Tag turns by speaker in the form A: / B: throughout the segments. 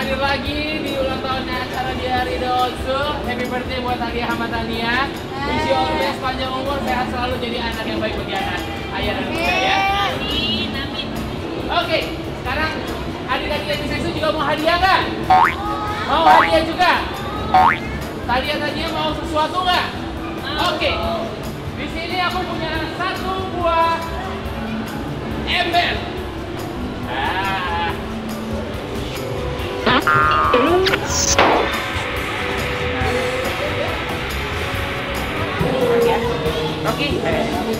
A: hadir lagi di ulang tahunnya acara di hari Dozo. Happy birthday buat Alia Hamadania. Wish you all the best, panjang umur, sehat selalu jadi anak yang baik bagi anak ayah dan bunda ya. Oke, sekarang adik-adik yang bisa juga mau hadiah nggak? Mau hadiah juga? Tadinya tadinya mau sesuatu nggak? Oke. Di sini aku punya satu buah ember. Ah. Rocky. Sekarang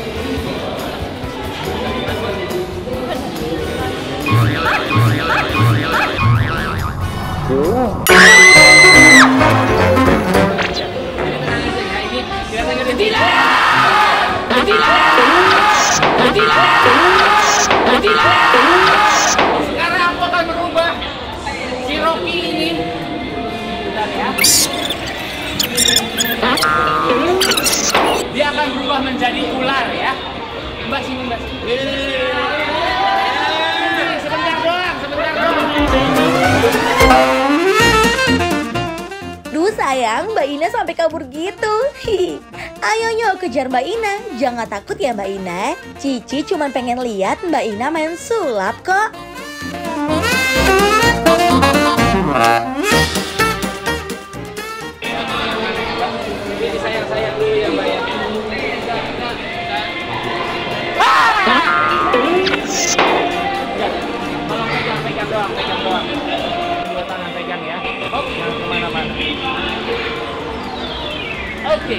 A: Dia akan berubah menjadi ular ya. Mbak sini mbak. Sebentar doang, sebentar doang.
B: Duh sayang, Mbak Ina sampai kabur gitu. Hihi. Ayo yuk kejar Mbak Ina. Jangan takut ya Mbak Ina. Cici cuma pengen lihat Mbak Ina main sulap kok.
A: Jadi sayang-sayang dulu ya mbak ya. Tolong pegang, pegang doang, pegang doang. Dua tangan pegang ya. Hop, jangan ke mana-mana. Oke.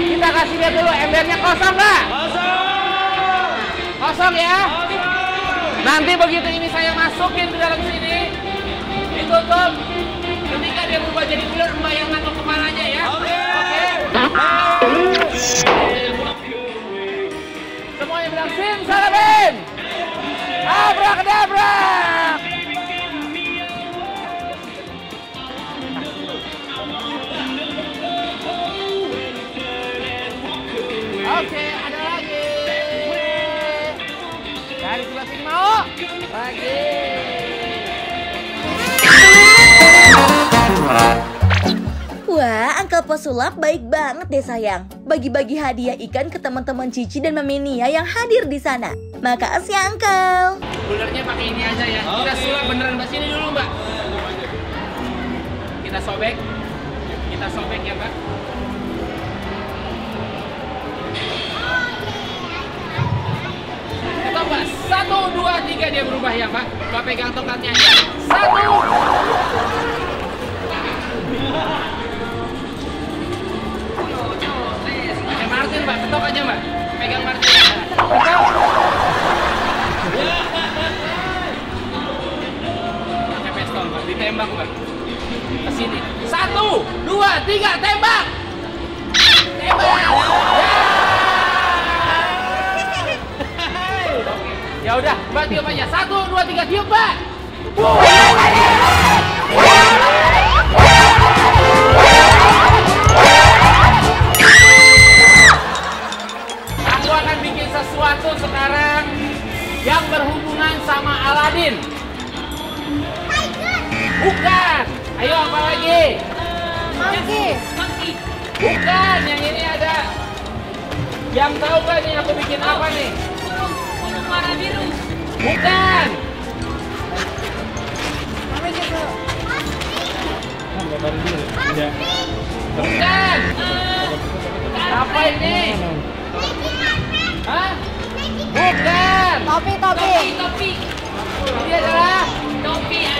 A: Kita kasih lihat dulu embernya kosong nggak? Kosong. Kosong ya. Nanti begitu ini saya masukin ke dalam sini, ditutup. Ketika dia berubah jadi ular, mbak yang nangkep. Semuanya bilang sim salabim.
B: Uncle Pesulap baik banget deh sayang. Bagi-bagi hadiah ikan ke teman-teman Cici dan Mami Nia yang hadir di sana. Makasih Uncle.
A: Ularnya pakai ini aja ya. Kita sulap beneran mbak sini dulu mbak. Kita sobek. Kita sobek ya mbak. Kita mbak. Satu, dua, tiga dia berubah ya mbak. Mbak pegang tongkatnya. Satu. Martin mbak. Ketok aja mbak. Pegang Martin. Ketok. pakai pistol mbak ditembak mbak ke sini satu dua tiga tembak tembak ya udah mbak tiup aja satu dua tiga tiup mbak aku sama Aladin Bukan. Ayo apa lagi?
B: Monkey.
A: Bukan. Yang ini ada. Yang tahu gak nih aku bikin apa nih?
C: Burung warna biru.
A: Bukan. Bukan. Apa ini? Hah? Bukan.
B: Topi,
C: Topi, topi.
A: Ini adalah
C: Topi, ayo.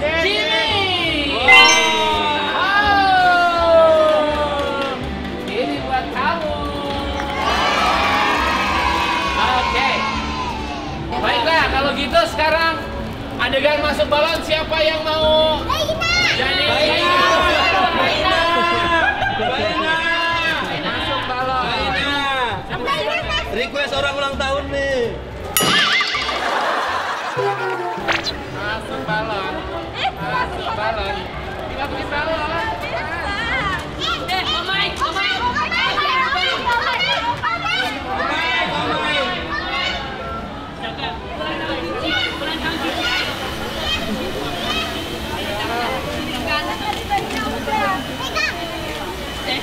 A: Jimmy. Oh. Ini buat kamu. Oke. Baiklah, kalau gitu sekarang adegan masuk balon siapa yang mau? Jadi Baina. Masuk balon.
D: Request orang ulang tahun nih.
A: Masuk balon. Masuk balon. Tinggal bikin balon.
C: Eh, Om Mike, Om Mike.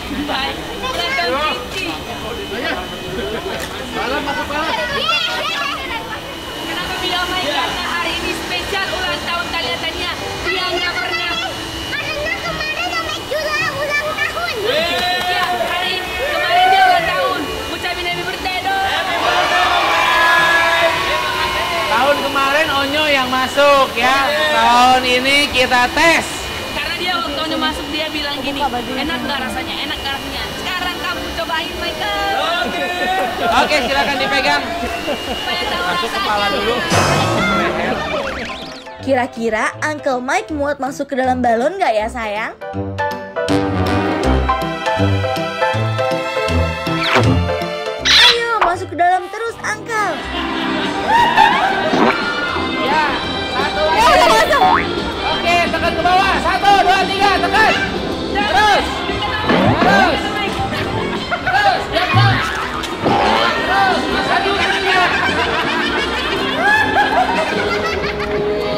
C: Standby. Belakang Cici.
A: Balon masuk balon.
C: Kenapa bilang Mike? Karena hari ini spesial ulang tahun kalian tanya. Dia nggak pernah. Iya, hari kemarin dia ulang tahun. Ucapin happy birthday dong.
A: Tahun kemarin Onyo yang masuk ya. Tahun ini kita tes.
C: Karena dia waktu Onyo masuk dia bilang gini, enak nggak rasanya, enak nggak rasanya. Sekarang kamu cobain Michael.
A: Oke, silakan dipegang.
C: Supaya tahu rasanya.
B: Kira-kira Uncle Mike muat masuk ke dalam balon nggak ya sayang? Ayo masuk ke dalam terus Uncle.
A: Tekan ke bawah. Satu, dua, tiga, tekan. Terus. Terus. Terus. Terus. Kakinya.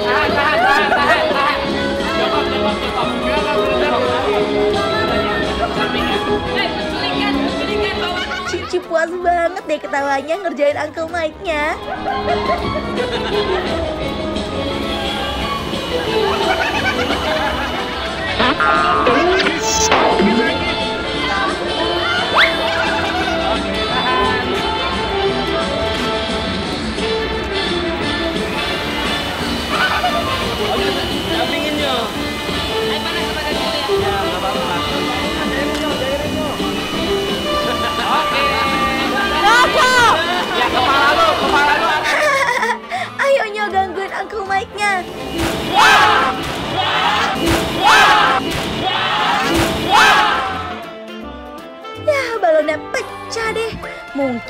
A: Tahan, tahan.
B: Cici puas banget deh ketawanya ngerjain Uncle Mike-nya. Oh, my God.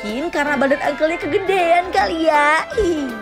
B: Mungkin karena badan Uncle-nya kegedean kali ya. Ih.